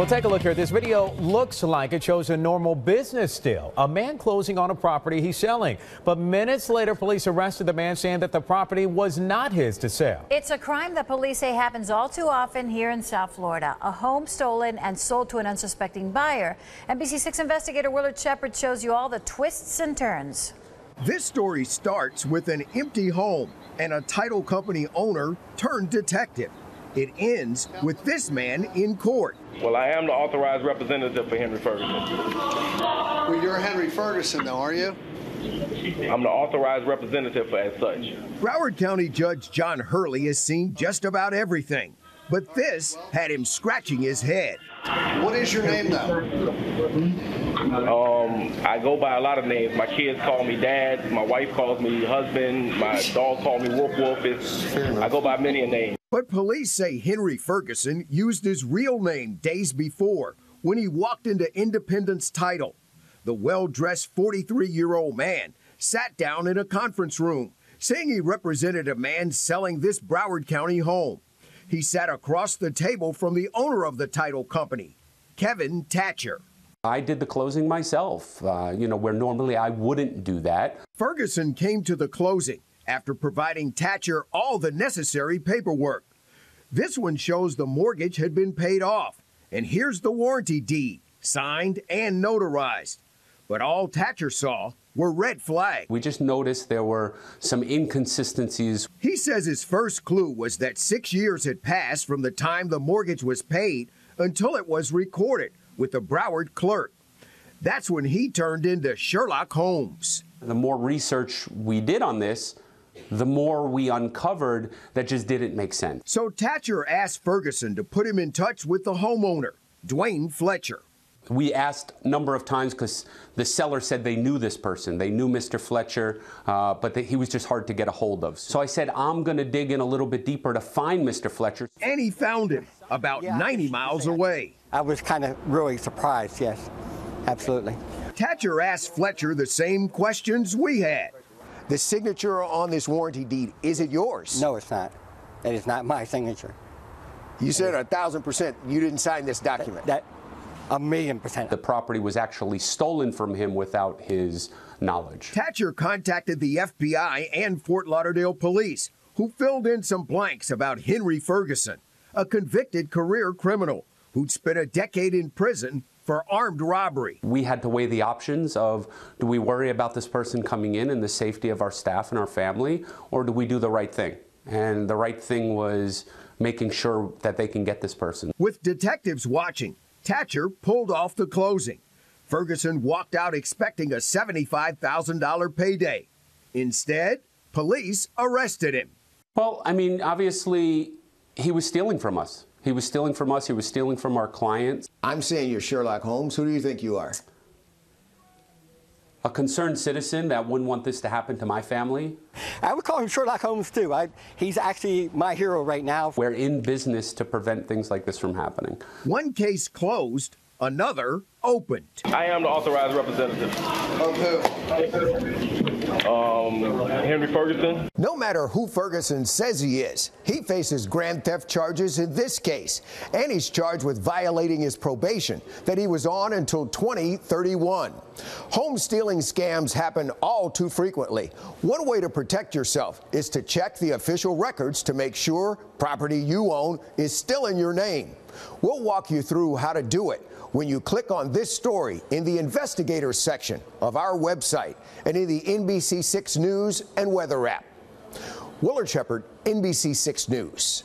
Well, take a look here. This video looks like it shows a normal business deal. A man closing on a property he's selling. But minutes later, police arrested the man saying that the property was not his to sell. It's a crime that police say happens all too often here in South Florida. A home stolen and sold to an unsuspecting buyer. NBC6 investigator Willard Shepard shows you all the twists and turns. This story starts with an empty home and a title company owner turned detective. It ends with this man in court. Well, I am the authorized representative for Henry Ferguson. Well, you're Henry Ferguson, though, are you? I'm the authorized representative for as such. Broward County Judge John Hurley has seen just about everything, but this had him scratching his head. What is your name, though? Uh, Um, I go by a lot of names. My kids call me dad. My wife calls me husband. My dog calls me Wolf Wolf. It's, I go by many a name. But police say Henry Ferguson used his real name days before when he walked into Independence Title. The well dressed 43 year old man sat down in a conference room saying he represented a man selling this Broward County home. He sat across the table from the owner of the title company, Kevin Tacher. I did the closing myself, uh, you know, where normally I wouldn't do that. Ferguson came to the closing after providing Tacher all the necessary paperwork. This one shows the mortgage had been paid off, and here's the warranty deed, signed and notarized. But all Tacher saw were red flags. We just noticed there were some inconsistencies. He says his first clue was that six years had passed from the time the mortgage was paid until it was recorded with the Broward clerk. That's when he turned into Sherlock Holmes. The more research we did on this, the more we uncovered that just didn't make sense. So Tacher asked Ferguson to put him in touch with the homeowner, Dwayne Fletcher. We asked a number of times because the seller said they knew this person. They knew Mr. Fletcher, uh, but he was just hard to get a hold of. So I said, I'm going to dig in a little bit deeper to find Mr. Fletcher. And he found him about yeah, 90 miles away. I was kind of really surprised, yes, absolutely. Tacher asked Fletcher the same questions we had. The signature on this warranty deed, is it yours? No, it's not. It is not my signature. You said a thousand percent you didn't sign this document. That, that, a million percent. The property was actually stolen from him without his knowledge. Tacher contacted the FBI and Fort Lauderdale police, who filled in some blanks about Henry Ferguson, a convicted career criminal who'd spent a decade in prison for armed robbery. We had to weigh the options of do we worry about this person coming in and the safety of our staff and our family, or do we do the right thing? And the right thing was making sure that they can get this person. With detectives watching, Tacher pulled off the closing. Ferguson walked out expecting a $75,000 payday. Instead, police arrested him. Well, I mean, obviously, he was stealing from us. He was stealing from us. He was stealing from our clients. I'm saying you're Sherlock Holmes. Who do you think you are? A concerned citizen that wouldn't want this to happen to my family. I would call him Sherlock Holmes too. I, he's actually my hero right now. We're in business to prevent things like this from happening. One case closed, another opened. I am the authorized representative. Of who? Um, Henry Ferguson. No matter who Ferguson says he is, he faces grand theft charges in this case. And he's charged with violating his probation that he was on until 2031. Home stealing scams happen all too frequently. One way to protect yourself is to check the official records to make sure property you own is still in your name. We'll walk you through how to do it when you click on this story in the investigators section of our website and in the NBC6 News and Weather app. Willard Shepard, NBC6 News.